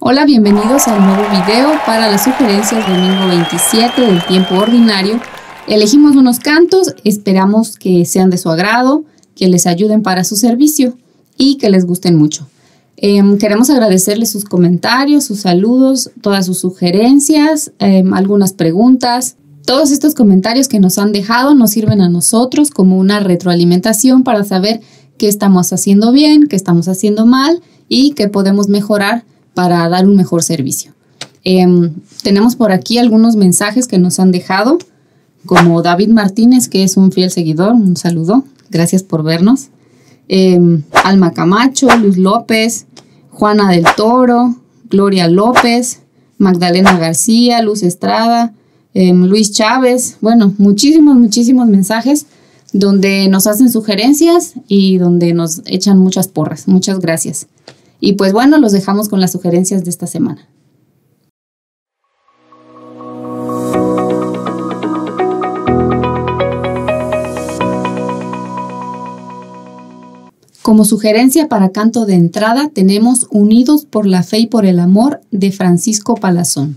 Hola, bienvenidos al nuevo video para las sugerencias domingo 27 del tiempo ordinario. Elegimos unos cantos, esperamos que sean de su agrado, que les ayuden para su servicio y que les gusten mucho. Em, queremos agradecerles sus comentarios, sus saludos, todas sus sugerencias, em, algunas preguntas. Todos estos comentarios que nos han dejado nos sirven a nosotros como una retroalimentación para saber qué estamos haciendo bien, qué estamos haciendo mal y qué podemos mejorar para dar un mejor servicio. Em, tenemos por aquí algunos mensajes que nos han dejado, como David Martínez, que es un fiel seguidor, un saludo, gracias por vernos. Em, Alma Camacho, Luz López, Juana del Toro, Gloria López, Magdalena García, Luz Estrada, em, Luis Chávez, bueno, muchísimos, muchísimos mensajes donde nos hacen sugerencias y donde nos echan muchas porras. Muchas gracias. Y pues bueno, los dejamos con las sugerencias de esta semana. Como sugerencia para canto de entrada tenemos Unidos por la Fe y por el Amor de Francisco Palazón.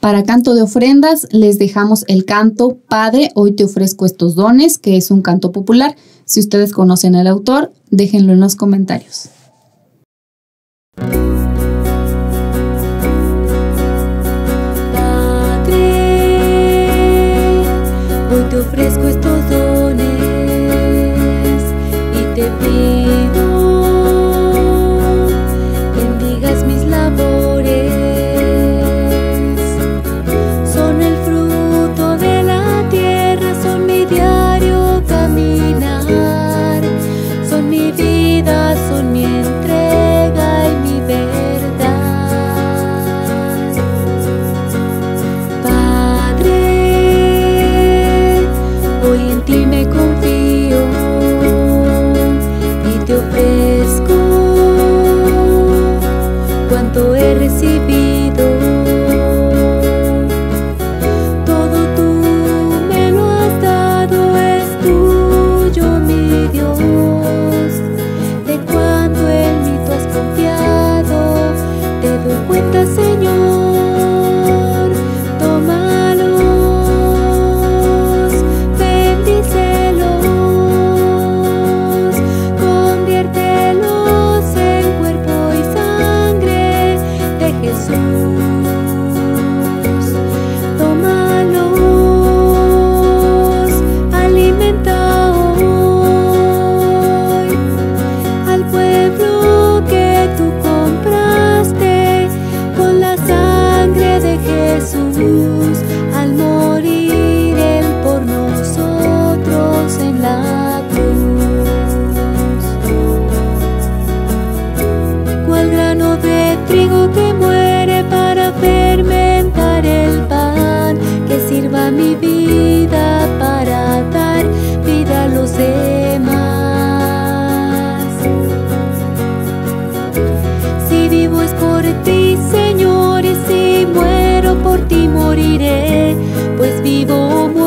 Para canto de ofrendas les dejamos el canto Padre, hoy te ofrezco estos dones, que es un canto popular. Si ustedes conocen al autor, déjenlo en los comentarios. Padre, hoy te ofrezco estos por ti, Señor, y si muero por ti moriré, pues vivo.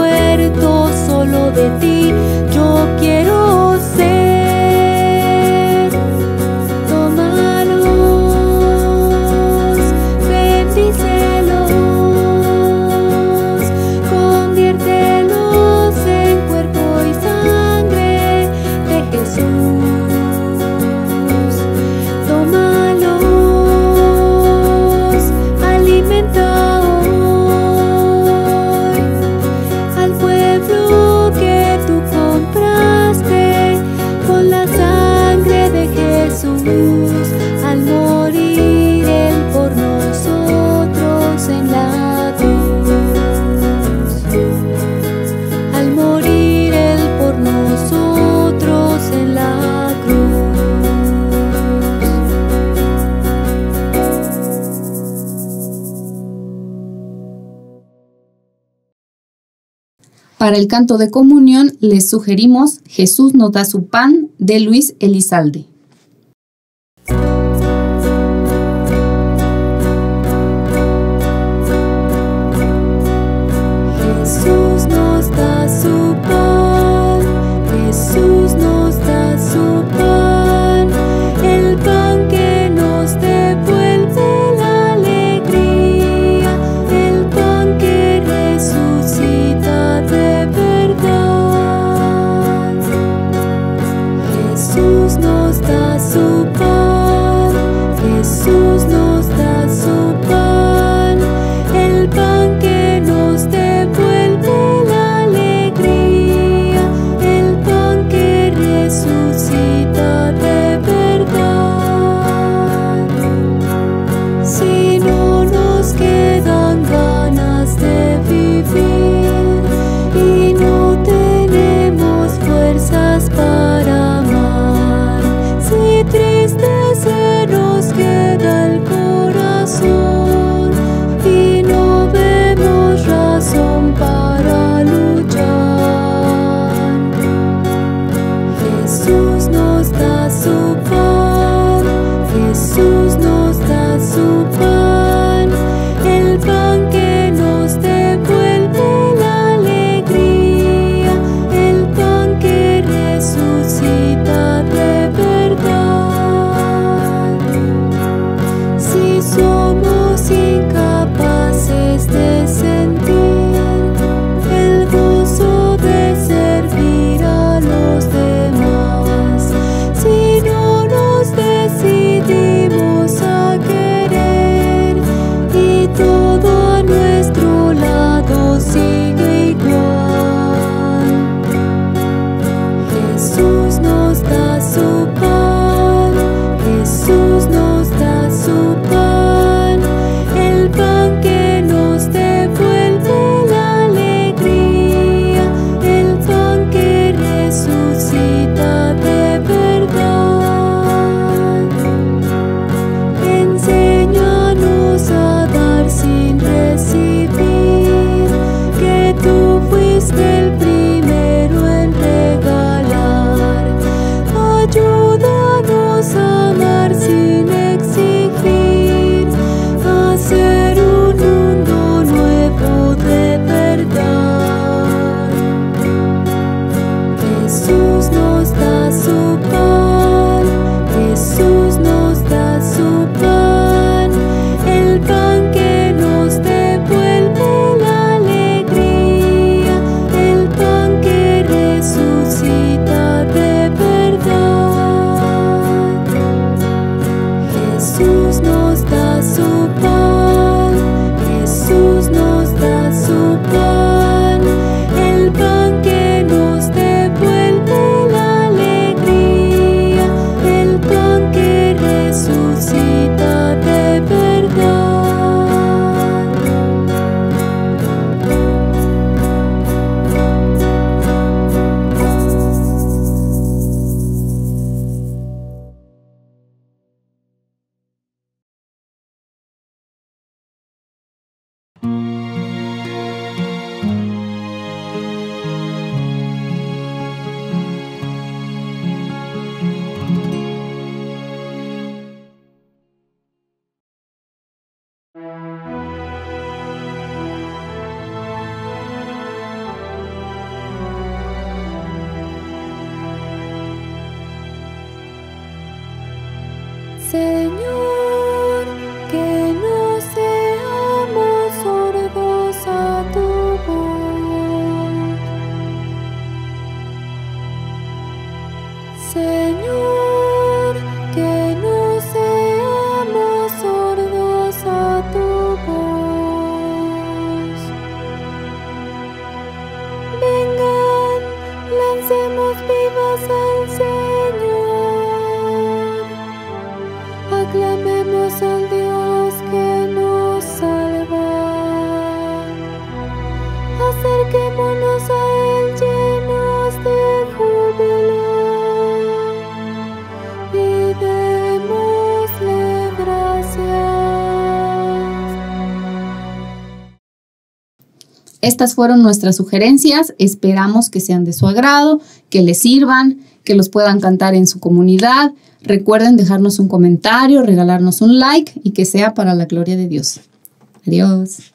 Para el canto de comunión les sugerimos Jesús nos da su pan de Luis Elizalde. super Estas fueron nuestras sugerencias. Esperamos que sean de su agrado, que les sirvan, que los puedan cantar en su comunidad. Recuerden dejarnos un comentario, regalarnos un like y que sea para la gloria de Dios. Adiós.